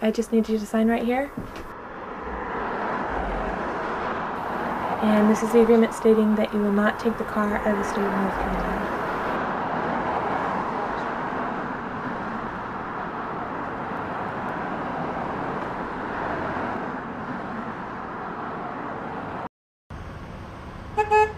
I just need you to sign right here. And this is the agreement stating that you will not take the car out of the state of North Carolina. They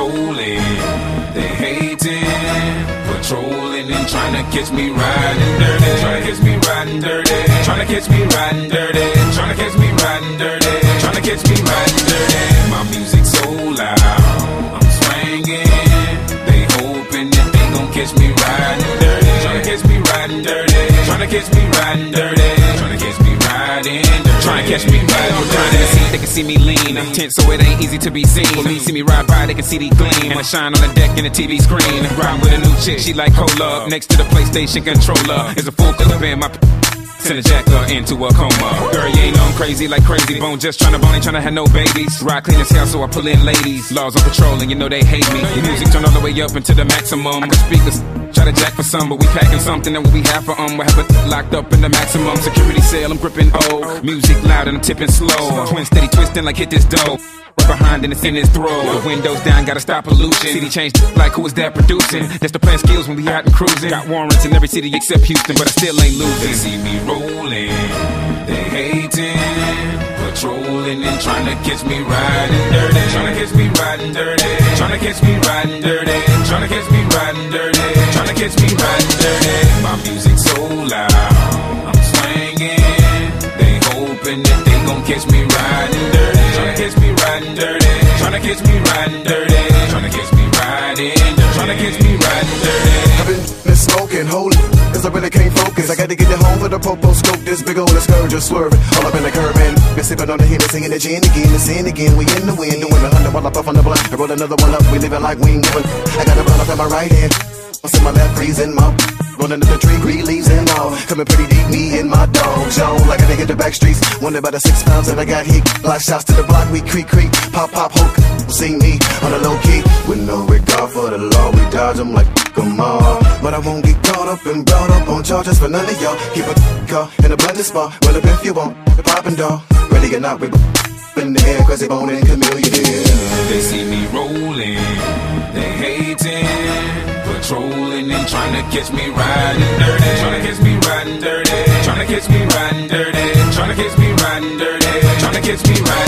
rolling, they hating, patrolling and trying to catch me riding dirty, trying to catch me riding dirty, trying to catch me riding dirty, trying to catch me riding dirty, trying to catch me riding dirty. My music so loud, I'm swinging. They hoping that they gon' catch me riding dirty, trying to catch me riding dirty, trying to catch me riding dirty, catch me riding Grind in the seat, they can see me lean. Tense, so it ain't easy to be seen. For me, see me ride by, they can see the gleam. And I shine on the deck in the TV screen. Ride with a new chick, she like cola. Next to the PlayStation controller is a full clip in my. Send a jacker into a coma. Girl, you ain't on crazy like Krayzie Bone. Just tryna bone, ain't tryna have no babies. Ride clean as hell, so I pull in ladies. Laws on patrol, and you know they hate me. The music turn all the way up into the maximum. I got speakers. Try to jack for some, but we packing something that we have for um. We have it locked up in the maximum security cell. I'm gripping O. Music loud and I'm tipping slow. Twin steady twisting like hit this dough. Right behind and it's in his throat. The windows down, gotta stop pollution. City changed like who is that producing? That's the plan skills when we out and cruising. Got warrants in every city except Houston, but I still ain't losing. They see me rolling, they hating, patrolling and trying to catch me riding dirty, trying to catch me riding dirty, trying to catch me riding dirty, trying to catch me riding dirty, catch me riding dirty. My music so loud, I'm swinging. They hoping that they gon' catch me riding dirty, trying to catch me riding dirty, trying to catch me riding dirty, trying to catch me riding trying catch me riding dirty. I've been, been smoking, holy, cause I really can't focus. I gotta get it home for the popo scope, this big old scourge just swerving. All up in the curb and been sipping on the Hennessy singing the gin again, and sin again. We in the wind, doing a hundred while I puff on the blunt. I roll another one up, we living like we ain't giving. I got a blunt up in my right hand, what's in my left, freezing my. Rolling up the tree, green leaves and all. Coming pretty deep, me and my dog zone. Like I hit the back streets. Wonder about the six pounds that I got heat. Block shots to the block, we creak, creak. Pop, pop, hook. See me on the low key. With no regard for the law, we dodge them like come on. But I won't get caught up and brought up on charges for none of y'all. Keep a car in a blended spot. Well, up if you want, the poppin' dog. Ready or not, we in the air, they bone and Chamillionaire. They see me rolling, they hating, patrolling and trying to catch me riding dirty, trying to catch me riding dirty, trying to catch me riding dirty, trying to catch me riding dirty, trying to catch me riding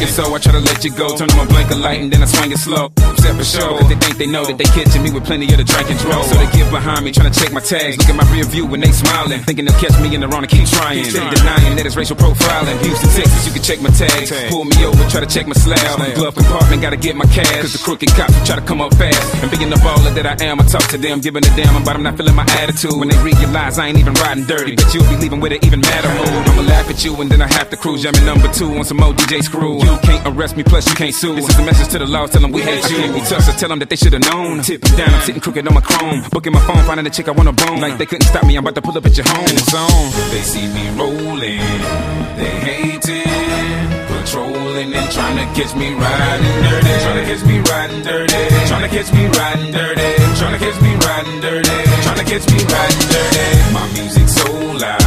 dirty. Know what you thinking, so I try to let you go. Turn on my blinker light and then I swing it slow. Step for show, cause they think they know that they catching me with plenty of the drink and. So they get behind me, trying to check my tags. Look at my rear view when they smiling. Thinking they'll catch me in the wrong and keep trying. Steady denying that it's racial profiling. Houston, Texas, you can check my tags. Pull me over, try to check my slab. Glove compartment, gotta get my cash. Cause the crooked cops try to come up fast. And being the baller that I am, I talk to them, giving a damn about I'm not feeling my attitude. When they realize I ain't even riding dirty, but you'll be leaving with it even madder mood. I'ma laugh at you and then I have to cruise. Jamming number two on some old DJ screw. You can't arrest me, plus you can't sue. This is a message to the law, tell them we hate you. Be tough, so tell them that they should've known. Tip down, I'm sitting crooked on my chrome. Booking my phone, finding a chick I wanna bone. Like they couldn't stop me, I'm about to pull up at your home. In the zone. They see me rolling, they hating, patrolling and trying to catch me riding dirty, trying to catch me riding dirty, trying to catch me riding dirty, trying to catch me riding dirty, trying to catch me riding dirty. My music so loud,